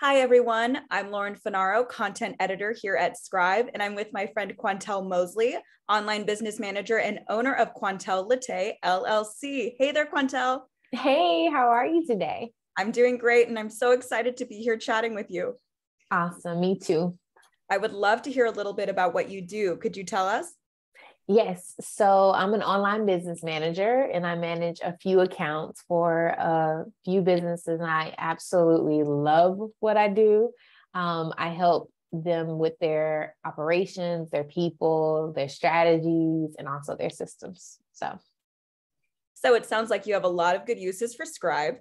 Hi, everyone. I'm Lauren Finaro, content editor here at Scribe, and I'm with my friend Qwantel Mosley, online business manager and owner of Qwantel Latay LLC. Hey there, Qwantel. Hey, how are you today? I'm doing great, and I'm so excited to be here chatting with you. Awesome. Me too. I would love to hear a little bit about what you do. Could you tell us? Yes. So I'm an online business manager and I manage a few accounts for a few businesses. And I absolutely love what I do. Um, I help them with their operations, their people, their strategies, and also their systems. So, so it sounds like you have a lot of good uses for Scribe.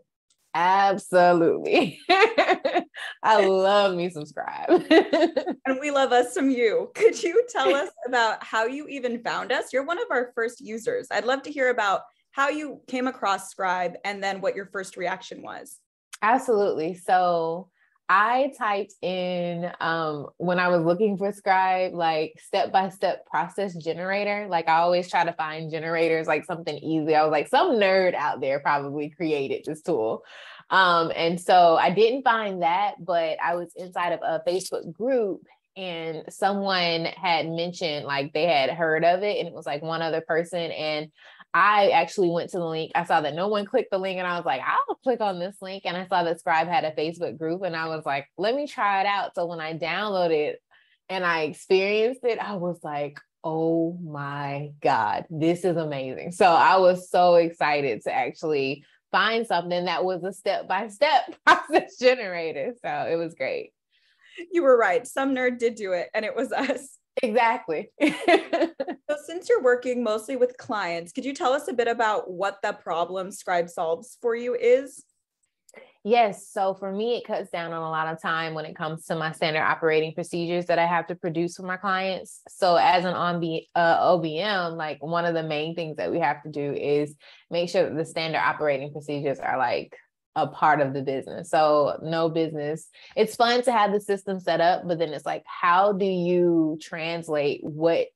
Absolutely. I love me some Scribe. and we love us some you. Could you tell us about how you even found us? You're one of our first users. I'd love to hear about how you came across Scribe and then what your first reaction was. Absolutely. So I typed in um, when I was looking for Scribe, like step by step process generator. Like I always try to find generators, like something easy. I was like, some nerd out there probably created this tool. Um, and so I didn't find that, but I was inside of a Facebook group and someone had mentioned like they had heard of it and it was like one other person. And I actually went to the link. I saw that no one clicked the link, and I was like, I'll click on this link. And I saw that Scribe had a Facebook group, and I was like, let me try it out. So when I downloaded and I experienced it, I was like, oh my God, this is amazing. So I was so excited to actually find something that was a step by step process generator. So it was great. You were right. Some nerd did do it, and it was us. Exactly. so, since you're working mostly with clients, could you tell us a bit about what the problem Scribe solves for you is? Yes. So for me, it cuts down on a lot of time when it comes to my standard operating procedures that I have to produce for my clients. So as an OB, uh, OBM, like one of the main things that we have to do is make sure that the standard operating procedures are like a part of the business. So no business. It's fun to have the system set up, but then it's like, how do you translate what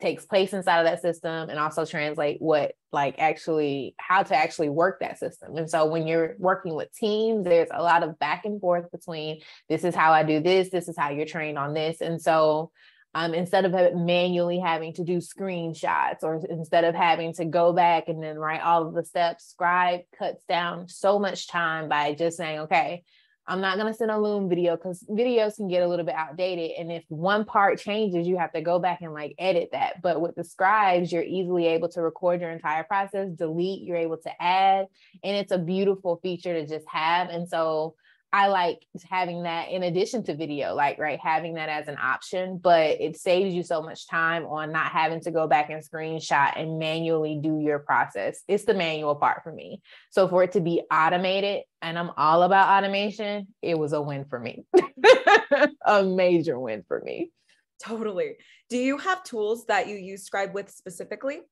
takes place inside of that system and also translate what like actually how to actually work that system. And so when you're working with teams, there's a lot of back and forth between this is how I do this, this is how you're trained on this. And so um, instead of manually having to do screenshots or instead of having to go back and then write all of the steps, Scribe cuts down so much time by just saying, okay, I'm not going to send a Loom video because videos can get a little bit outdated. And if one part changes, you have to go back and like edit that. But with the scribes, you're easily able to record your entire process, delete, you're able to add. And it's a beautiful feature to just have. And so I like having that in addition to video, like, right, having that as an option, but it saves you so much time on not having to go back and screenshot and manually do your process. It's the manual part for me. So for it to be automated, and I'm all about automation, it was a win for me, a major win for me. Totally. Do you have tools that you use Scribe with specifically?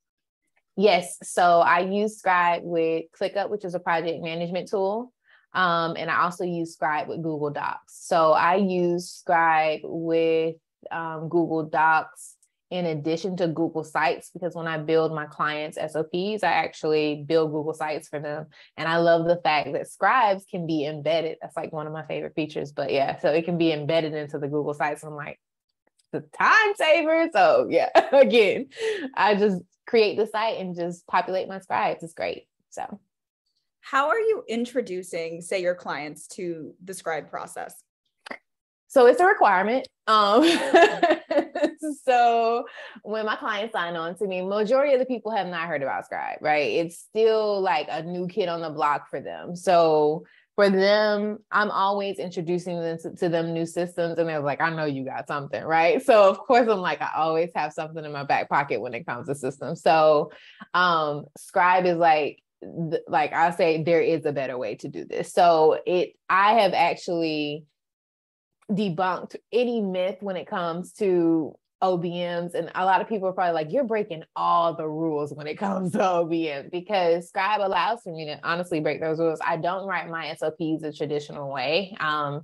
Yes. So I use Scribe with ClickUp, which is a project management tool. Um, and I also use Scribe with Google Docs. So I use Scribe with um, Google Docs in addition to Google Sites because when I build my clients' SOPs, I actually build Google Sites for them. And I love the fact that scribes can be embedded. That's like one of my favorite features. But yeah, so it can be embedded into the Google Sites. I'm like, the time saver. So yeah, again, I just create the site and just populate my scribes. It's great. So how are you introducing, say, your clients to the scribe process? So it's a requirement. Um, so when my clients sign on to me, majority of the people have not heard about Scribe, right? It's still like a new kid on the block for them. So for them, I'm always introducing them to, to, them new systems, and they're like, "I know you got something, right?" So of course, I'm like, I always have something in my back pocket when it comes to systems. So, um, Scribe is like like I say, there is a better way to do this. So it, I have actually debunked any myth when it comes to OBMs. And a lot of people are probably like, you're breaking all the rules when it comes to OBM because Scribe allows for me to honestly break those rules. I don't write my SOPs a traditional way. Um,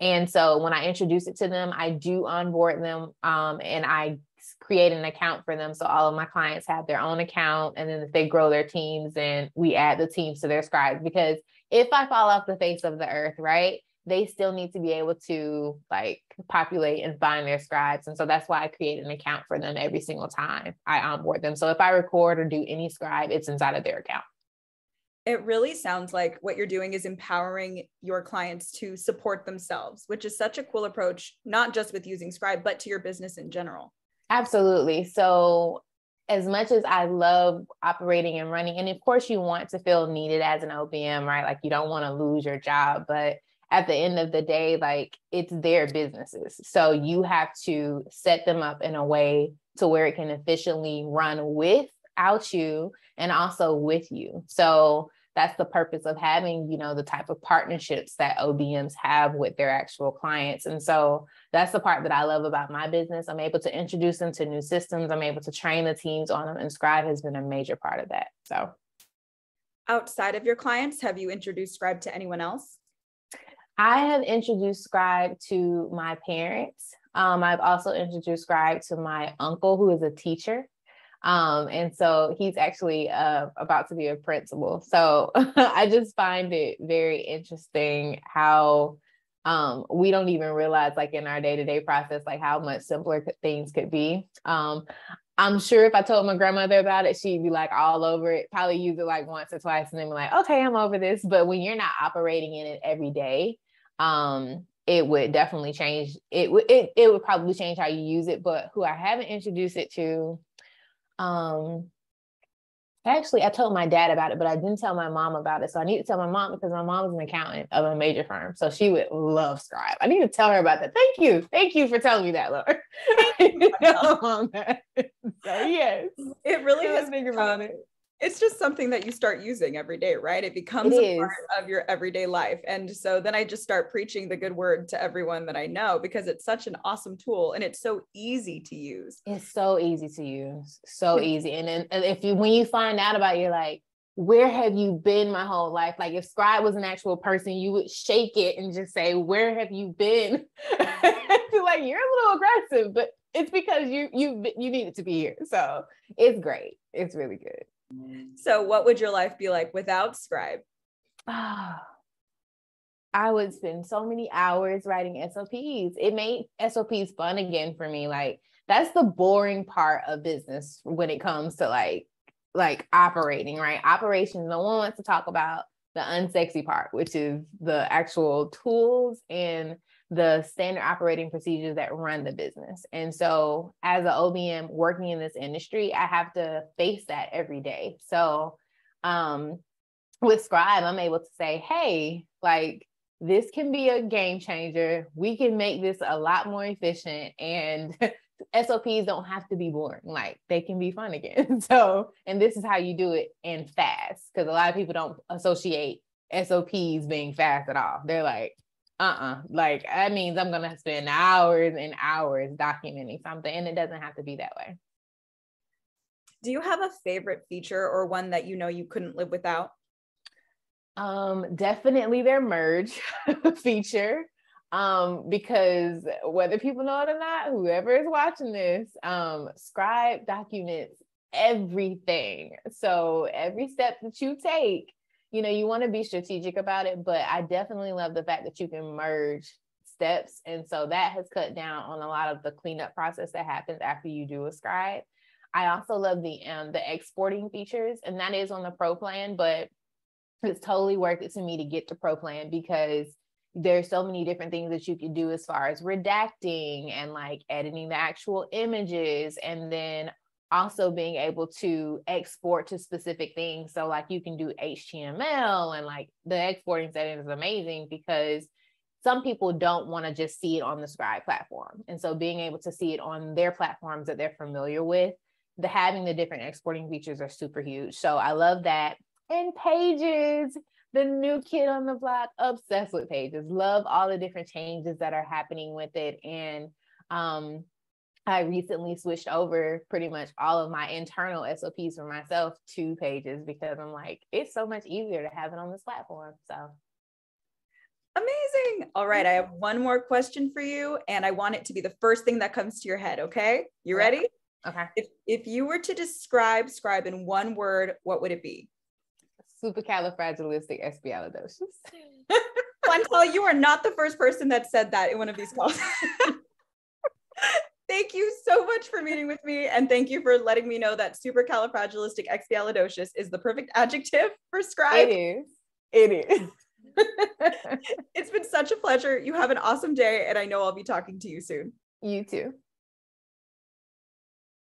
and so when I introduce it to them, I do onboard them um, and I create an account for them. So all of my clients have their own account. And then if they grow their teams, then we add the teams to their scribes. Because if I fall off the face of the earth, right? they still need to be able to like populate and find their scribes. And so that's why I create an account for them every single time I onboard them. So if I record or do any scribe, it's inside of their account. It really sounds like what you're doing is empowering your clients to support themselves, which is such a cool approach, not just with using Scribe, but to your business in general. Absolutely. So as much as I love operating and running, and of course you want to feel needed as an OBM, right? Like you don't want to lose your job, but at the end of the day, like it's their businesses. So you have to set them up in a way to where it can efficiently run without you and also with you. So that's the purpose of having you know the type of partnerships that obms have with their actual clients. And so that's the part that i love about my business. I'm able to introduce them to new systems. I'm able to train the teams on them and scribe has been a major part of that. So. Outside of your clients have you introduced scribe to anyone else? I have introduced scribe to my parents. Um, i've also introduced scribe to my uncle who is a teacher um, and so he's actually uh, about to be a principal. So I just find it very interesting how um, we don't even realize, like in our day to day process, like how much simpler things could be. Um, I'm sure if I told my grandmother about it, she'd be like all over it, probably use it like once or twice and then be like, okay, I'm over this. But when you're not operating in it every day, um, it would definitely change. It would it, it would probably change how you use it. But who I haven't introduced it to, um, actually, I told my dad about it, but I didn't tell my mom about it. So I need to tell my mom because my mom is an accountant of a major firm. So she would love Scribe. I need to tell her about that. Thank you. Thank you for telling me that, Laura. so yes. It really has been about it it's just something that you start using every day, right? It becomes it a part of your everyday life. And so then I just start preaching the good word to everyone that I know because it's such an awesome tool and it's so easy to use. It's so easy to use. So easy. And then if you when you find out about it, you're like, where have you been my whole life? Like if Scribe was an actual person, you would shake it and just say, Where have you been? like you're a little aggressive, but it's because you you you needed to be here. So it's great. It's really good. So, what would your life be like without Scribe? Ah, I would spend so many hours writing SOPs. It made SOPs fun again for me. Like that's the boring part of business when it comes to like like operating, right? Operations. No one wants to talk about the unsexy part, which is the actual tools and the standard operating procedures that run the business. And so, as an OBM working in this industry, I have to face that every day. So, um, with Scribe, I'm able to say, hey, like, this can be a game changer. We can make this a lot more efficient and SOPs don't have to be boring. Like they can be fun again. So, and this is how you do it and fast because a lot of people don't associate SOPs being fast at all. They're like, uh-uh like that means i'm gonna spend hours and hours documenting something and it doesn't have to be that way do you have a favorite feature or one that you know you couldn't live without um definitely their merge feature um because whether people know it or not whoever is watching this um scribe documents everything so every step that you take you know, you want to be strategic about it, but I definitely love the fact that you can merge steps. And so that has cut down on a lot of the cleanup process that happens after you do a scribe. I also love the um the exporting features, and that is on the pro plan, but it's totally worth it to me to get to pro plan because there's so many different things that you can do as far as redacting and like editing the actual images and then also being able to export to specific things. So like you can do HTML and like the exporting setting is amazing because some people don't want to just see it on the Scribe platform. And so being able to see it on their platforms that they're familiar with, the having the different exporting features are super huge. So I love that. And pages, the new kid on the block, obsessed with pages. Love all the different changes that are happening with it. And um, I recently switched over pretty much all of my internal SOPs for myself to pages because I'm like, it's so much easier to have it on this platform. So amazing. All right. I have one more question for you, and I want it to be the first thing that comes to your head. Okay. You ready? Okay. If, if you were to describe scribe in one word, what would it be? Supercalifragilisticexpialidocious. Chantel, you are not the first person that said that in one of these calls. thank you so much for meeting with me. And thank you for letting me know that supercalifragilisticexpialidocious is the perfect adjective for scribe. It is. It is. it's been such a pleasure. You have an awesome day, and I know I'll be talking to you soon. You too.